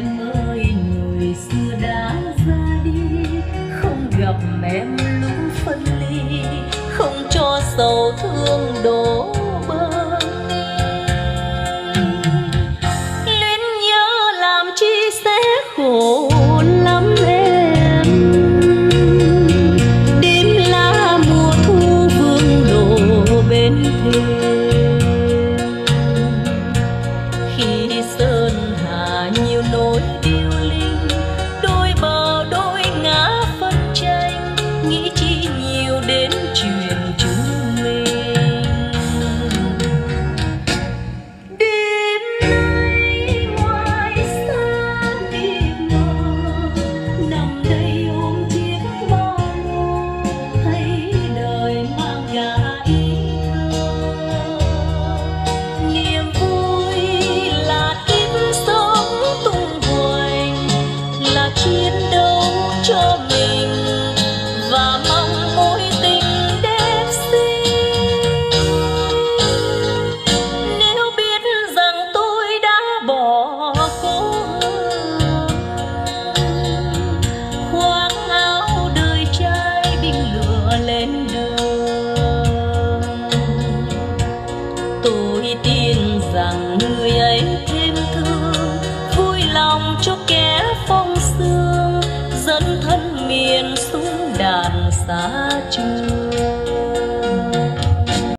em ơi, người xưa đã ra đi. Không gặp em lúc phân ly, không cho sầu thương đổ nghĩ chi nhiều đến chuyện chúng mình. Đêm nay ngoài xa đêm mơ nằm đây ôm chiếc ba lô, thấy đời mang cả ý thơ rằng người ấy thêm thương, vui lòng cho kẻ phong sương, dẫn thân miền xuống đàn xa trường